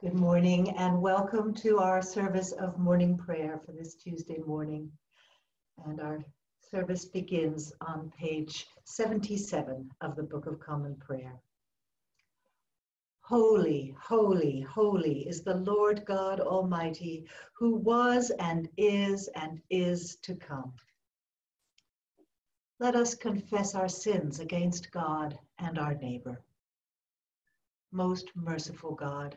Good morning and welcome to our service of morning prayer for this Tuesday morning. And our service begins on page 77 of the Book of Common Prayer. Holy, holy, holy is the Lord God Almighty, who was and is and is to come. Let us confess our sins against God and our neighbor. Most merciful God,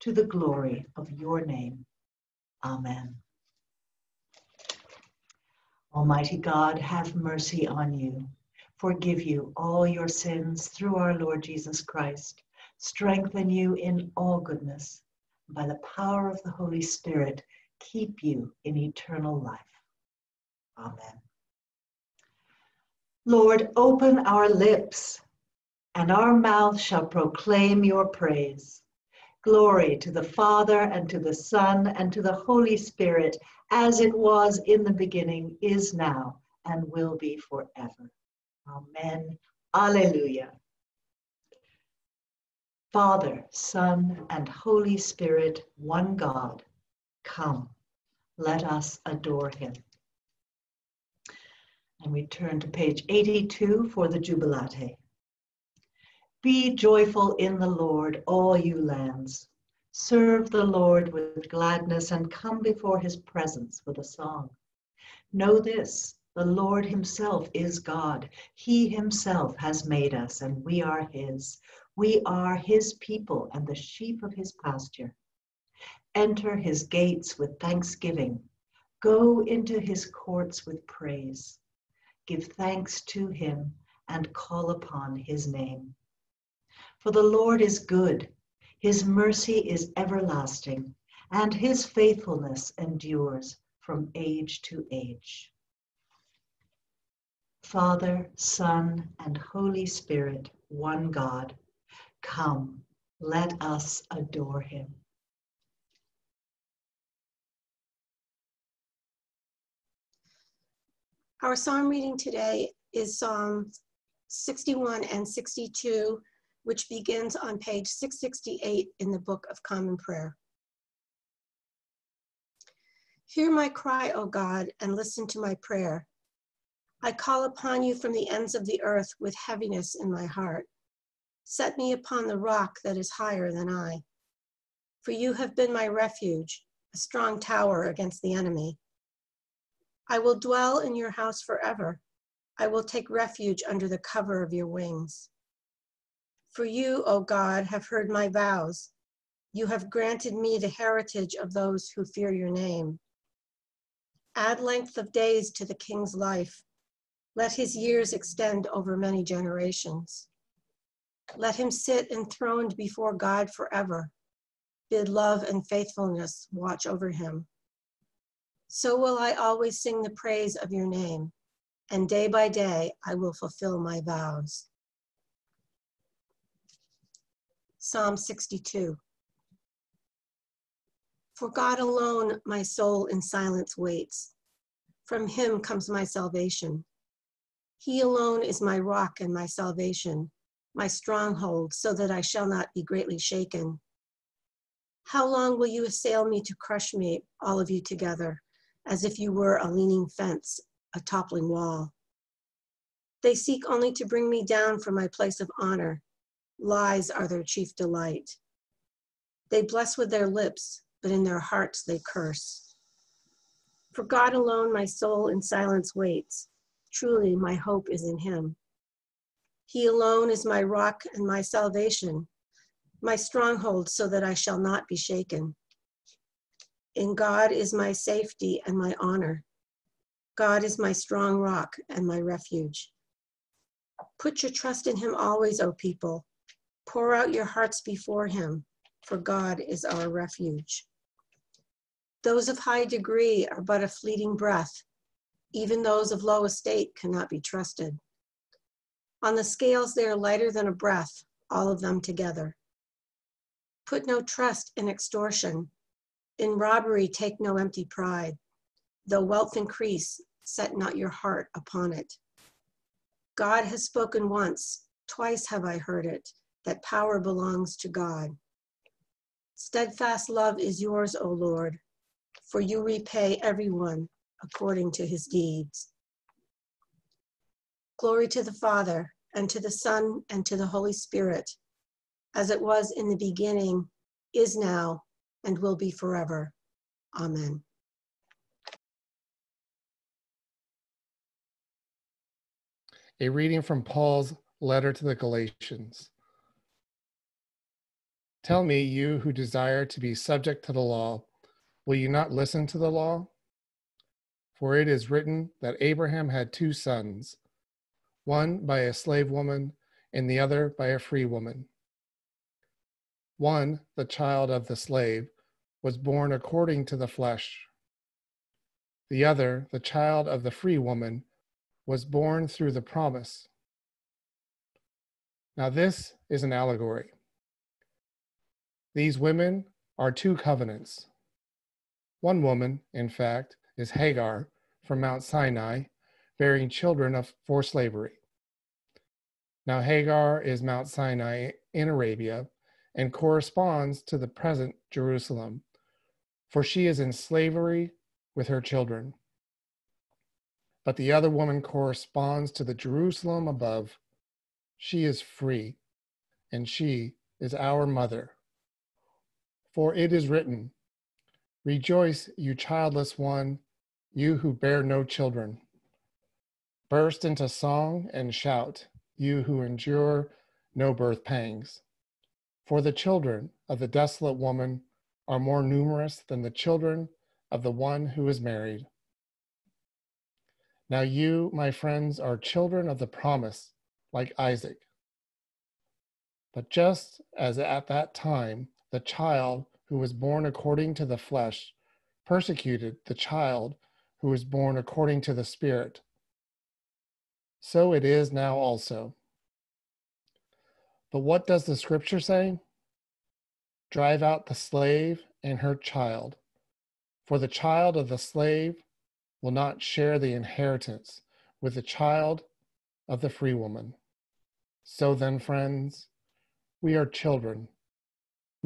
to the glory of your name. Amen. Almighty God, have mercy on you, forgive you all your sins through our Lord Jesus Christ, strengthen you in all goodness, by the power of the Holy Spirit, keep you in eternal life. Amen. Lord, open our lips, and our mouth shall proclaim your praise. Glory to the Father, and to the Son, and to the Holy Spirit, as it was in the beginning, is now, and will be forever. Amen. Alleluia. Father, Son, and Holy Spirit, one God, come, let us adore him. And we turn to page 82 for the Jubilate. Be joyful in the Lord, all you lands. Serve the Lord with gladness and come before his presence with a song. Know this the Lord himself is God. He himself has made us, and we are his. We are his people and the sheep of his pasture. Enter his gates with thanksgiving. Go into his courts with praise. Give thanks to him and call upon his name. For the Lord is good, his mercy is everlasting, and his faithfulness endures from age to age. Father, Son, and Holy Spirit, one God, come, let us adore him. Our psalm reading today is Psalm 61 and 62 which begins on page 668 in the Book of Common Prayer. Hear my cry, O God, and listen to my prayer. I call upon you from the ends of the earth with heaviness in my heart. Set me upon the rock that is higher than I. For you have been my refuge, a strong tower against the enemy. I will dwell in your house forever. I will take refuge under the cover of your wings. For you, O God, have heard my vows. You have granted me the heritage of those who fear your name. Add length of days to the king's life. Let his years extend over many generations. Let him sit enthroned before God forever. Bid love and faithfulness watch over him. So will I always sing the praise of your name, and day by day I will fulfill my vows. Psalm 62. For God alone my soul in silence waits. From him comes my salvation. He alone is my rock and my salvation, my stronghold, so that I shall not be greatly shaken. How long will you assail me to crush me, all of you together, as if you were a leaning fence, a toppling wall? They seek only to bring me down from my place of honor. Lies are their chief delight. They bless with their lips, but in their hearts they curse. For God alone my soul in silence waits. Truly my hope is in him. He alone is my rock and my salvation, my stronghold so that I shall not be shaken. In God is my safety and my honor. God is my strong rock and my refuge. Put your trust in him always, O people. Pour out your hearts before him. for God is our refuge. Those of high degree are but a fleeting breath. Even those of low estate cannot be trusted. On the scales, they are lighter than a breath, all of them together. Put no trust in extortion. In robbery, take no empty pride. Though wealth increase, set not your heart upon it. God has spoken once, twice have I heard it, that power belongs to God. Steadfast love is yours, O Lord, for you repay everyone according to his deeds. Glory to the Father, and to the Son, and to the Holy Spirit, as it was in the beginning, is now, and will be forever. Amen. A reading from Paul's letter to the Galatians. Tell me, you who desire to be subject to the law, will you not listen to the law? For it is written that Abraham had two sons, one by a slave woman and the other by a free woman. One, the child of the slave, was born according to the flesh. The other, the child of the free woman, was born through the promise. Now, this is an allegory. These women are two covenants. One woman, in fact, is Hagar from Mount Sinai, bearing children of, for slavery. Now, Hagar is Mount Sinai in Arabia and corresponds to the present Jerusalem, for she is in slavery with her children. But the other woman corresponds to the Jerusalem above. She is free, and she is our mother. For it is written, Rejoice, you childless one, you who bear no children. Burst into song and shout, you who endure no birth pangs. For the children of the desolate woman are more numerous than the children of the one who is married. Now you, my friends, are children of the promise, like Isaac. But just as at that time the child who was born according to the flesh persecuted the child who was born according to the Spirit. So it is now also. But what does the scripture say? Drive out the slave and her child, for the child of the slave will not share the inheritance with the child of the free woman. So then, friends, we are children,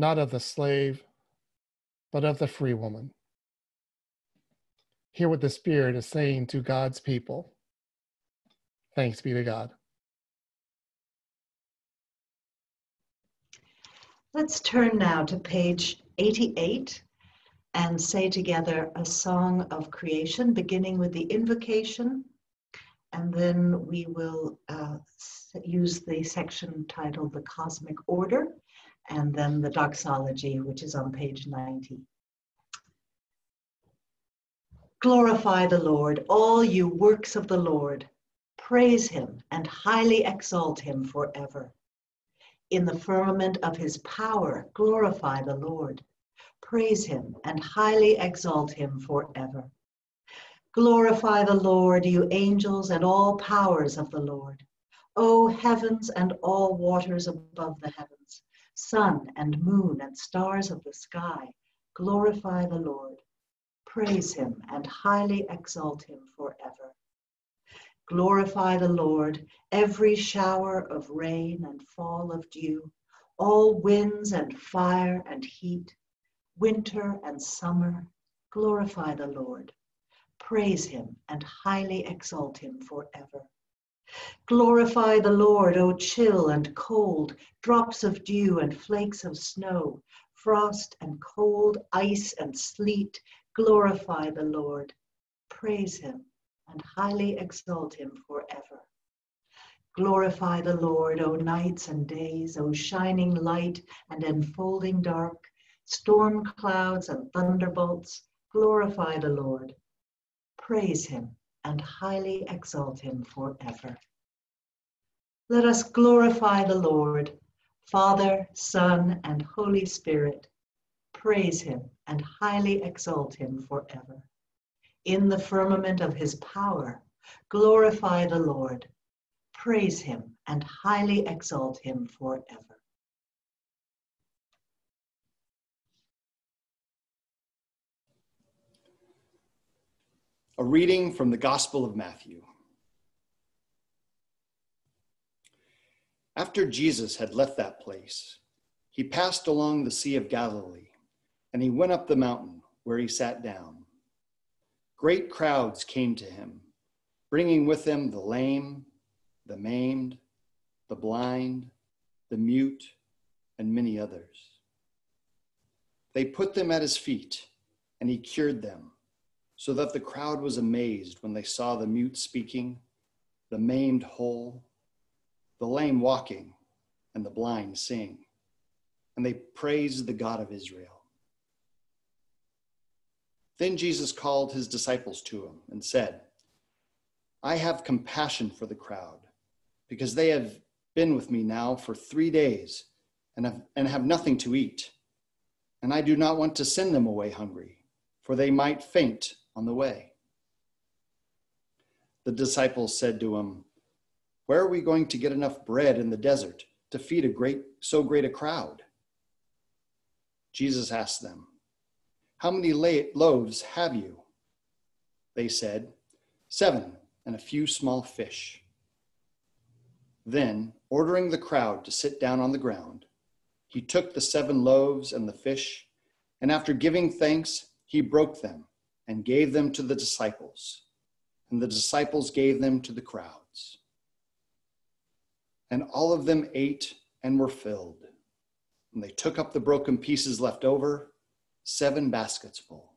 not of the slave, but of the free woman. Hear what the Spirit is saying to God's people. Thanks be to God. Let's turn now to page 88 and say together a song of creation, beginning with the invocation, and then we will uh, use the section titled The Cosmic Order, and then the doxology, which is on page 90. Glorify the Lord, all you works of the Lord. Praise him and highly exalt him forever. In the firmament of his power, glorify the Lord. Praise him and highly exalt him forever. Glorify the Lord, you angels and all powers of the Lord. O heavens and all waters above the heavens sun and moon and stars of the sky, glorify the Lord. Praise him and highly exalt him forever. Glorify the Lord, every shower of rain and fall of dew, all winds and fire and heat, winter and summer, glorify the Lord. Praise him and highly exalt him forever. Glorify the Lord, O chill and cold, drops of dew and flakes of snow, frost and cold, ice and sleet. Glorify the Lord. Praise him and highly exalt him forever. Glorify the Lord, O nights and days, O shining light and enfolding dark, storm clouds and thunderbolts. Glorify the Lord. Praise him and highly exalt him forever. Let us glorify the Lord. Father, Son, and Holy Spirit, praise him and highly exalt him forever. In the firmament of his power, glorify the Lord. Praise him and highly exalt him forever. A reading from the Gospel of Matthew. After Jesus had left that place, he passed along the Sea of Galilee, and he went up the mountain where he sat down. Great crowds came to him, bringing with them the lame, the maimed, the blind, the mute, and many others. They put them at his feet, and he cured them so that the crowd was amazed when they saw the mute speaking, the maimed whole, the lame walking, and the blind seeing. And they praised the God of Israel. Then Jesus called his disciples to him and said, I have compassion for the crowd, because they have been with me now for three days and have, and have nothing to eat. And I do not want to send them away hungry, for they might faint on the way. The disciples said to him, Where are we going to get enough bread in the desert to feed a great so great a crowd? Jesus asked them, How many loaves have you? They said, Seven and a few small fish. Then, ordering the crowd to sit down on the ground, he took the seven loaves and the fish, and after giving thanks, he broke them and gave them to the disciples, and the disciples gave them to the crowds. And all of them ate and were filled. And they took up the broken pieces left over, seven baskets full.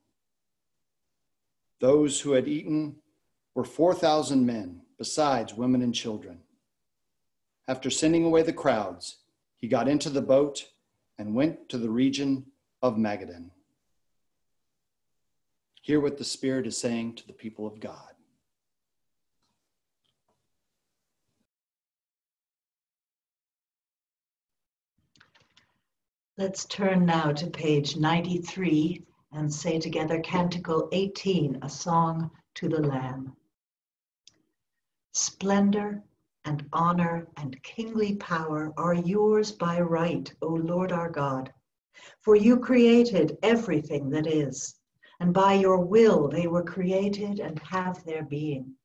Those who had eaten were 4,000 men, besides women and children. After sending away the crowds, he got into the boat and went to the region of Magadan. Hear what the Spirit is saying to the people of God. Let's turn now to page 93 and say together Canticle 18, a song to the Lamb. Splendor and honor and kingly power are yours by right, O Lord our God, for you created everything that is and by your will they were created and have their being.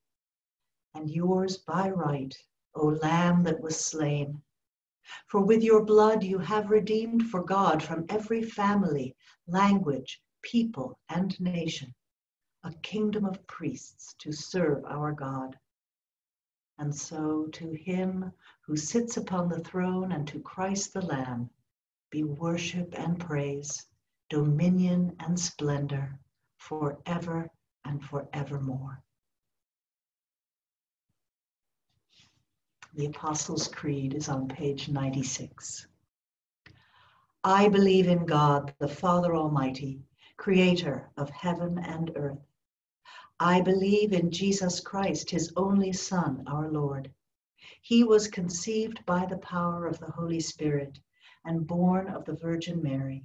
And yours by right, O Lamb that was slain. For with your blood you have redeemed for God from every family, language, people, and nation, a kingdom of priests to serve our God. And so to him who sits upon the throne and to Christ the Lamb be worship and praise, dominion and splendor forever and forevermore. The Apostles' Creed is on page 96. I believe in God, the Father Almighty, creator of heaven and earth. I believe in Jesus Christ, his only Son, our Lord. He was conceived by the power of the Holy Spirit and born of the Virgin Mary.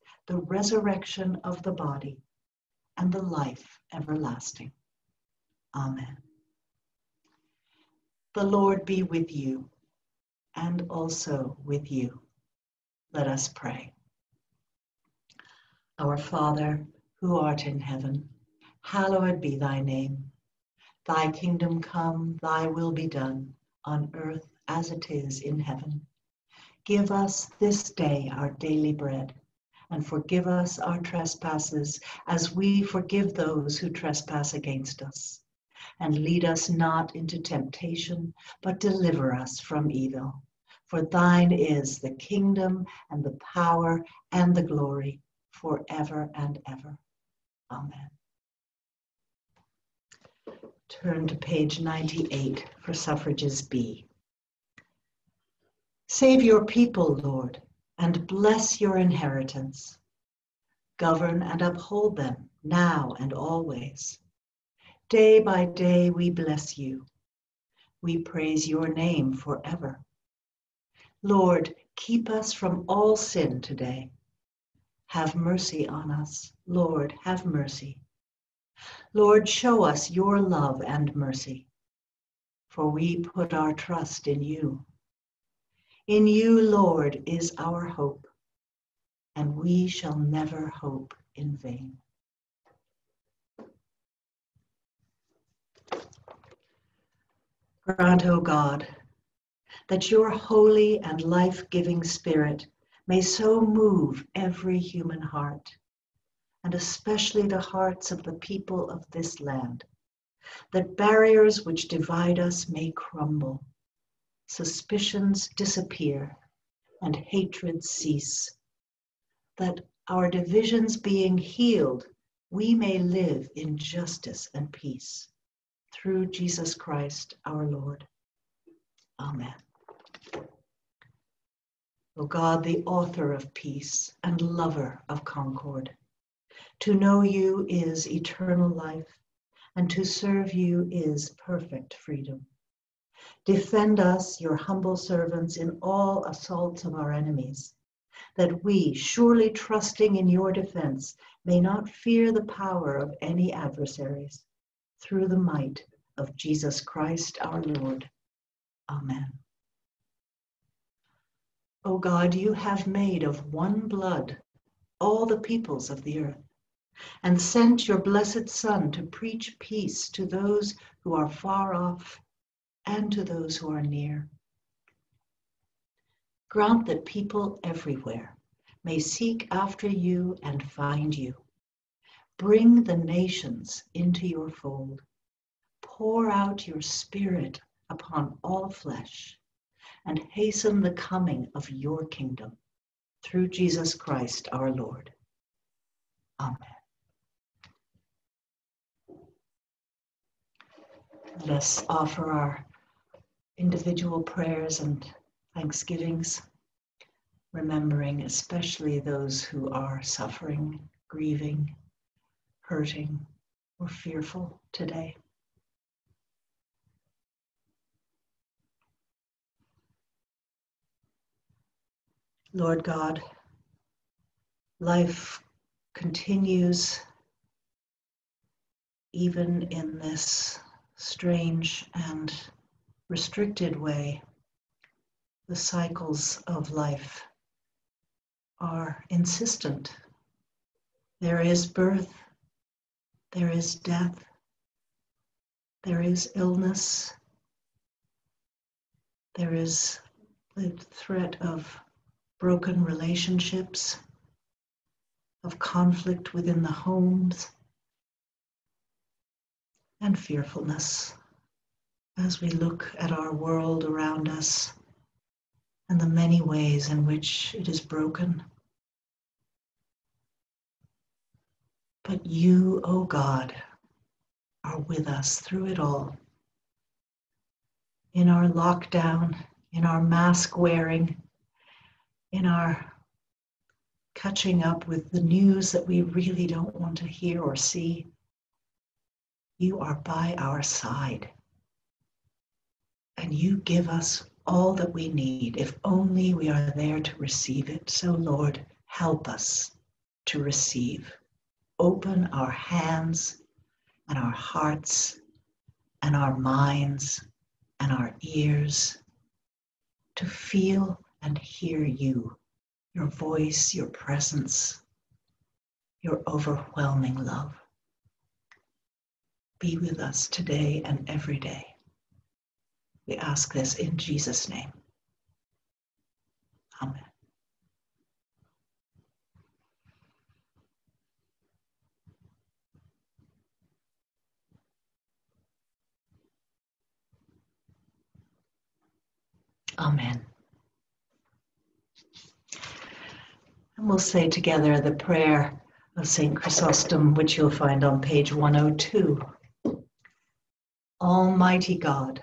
the resurrection of the body and the life everlasting. Amen. The Lord be with you and also with you. Let us pray. Our Father, who art in heaven, hallowed be thy name. Thy kingdom come, thy will be done, on earth as it is in heaven. Give us this day our daily bread and forgive us our trespasses as we forgive those who trespass against us. And lead us not into temptation, but deliver us from evil. For thine is the kingdom and the power and the glory forever and ever. Amen. Turn to page 98 for suffrages B. Save your people, Lord, and bless your inheritance. Govern and uphold them now and always. Day by day we bless you. We praise your name forever. Lord, keep us from all sin today. Have mercy on us. Lord, have mercy. Lord, show us your love and mercy, for we put our trust in you. In you, Lord, is our hope, and we shall never hope in vain. Grant, O God, that your holy and life giving spirit may so move every human heart and especially the hearts of the people of this land, that barriers which divide us may crumble, suspicions disappear, and hatred cease, that our divisions being healed, we may live in justice and peace. Through Jesus Christ our Lord. Amen. O God, the author of peace and lover of concord, to know you is eternal life, and to serve you is perfect freedom. Defend us, your humble servants, in all assaults of our enemies, that we, surely trusting in your defense, may not fear the power of any adversaries, through the might of Jesus Christ our Lord. Amen. O God, you have made of one blood all the peoples of the earth and sent your blessed Son to preach peace to those who are far off and to those who are near. Grant that people everywhere may seek after you and find you. Bring the nations into your fold. Pour out your Spirit upon all flesh and hasten the coming of your kingdom through Jesus Christ our Lord. Amen. Let us offer our individual prayers and thanksgivings, remembering especially those who are suffering, grieving, hurting, or fearful today. Lord God, life continues even in this strange and restricted way, the cycles of life are insistent. There is birth, there is death, there is illness, there is the threat of broken relationships, of conflict within the homes and fearfulness as we look at our world around us and the many ways in which it is broken. But you, O oh God, are with us through it all. In our lockdown, in our mask wearing, in our catching up with the news that we really don't want to hear or see. You are by our side. And you give us all that we need if only we are there to receive it. So, Lord, help us to receive. Open our hands and our hearts and our minds and our ears to feel and hear you, your voice, your presence, your overwhelming love be with us today and every day. We ask this in Jesus' name. Amen. Amen. And we'll say together the prayer of St. Chrysostom, which you'll find on page 102. Almighty God,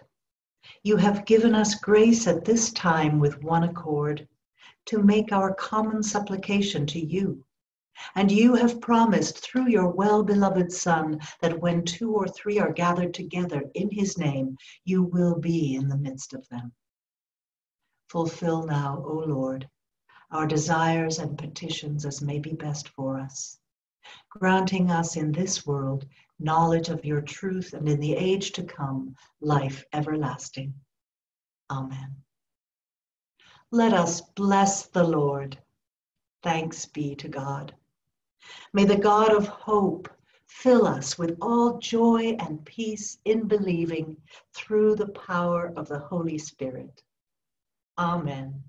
you have given us grace at this time with one accord to make our common supplication to you. And you have promised through your well beloved Son that when two or three are gathered together in his name, you will be in the midst of them. Fulfill now, O Lord, our desires and petitions as may be best for us, granting us in this world knowledge of your truth and in the age to come, life everlasting. Amen. Let us bless the Lord. Thanks be to God. May the God of hope fill us with all joy and peace in believing through the power of the Holy Spirit. Amen.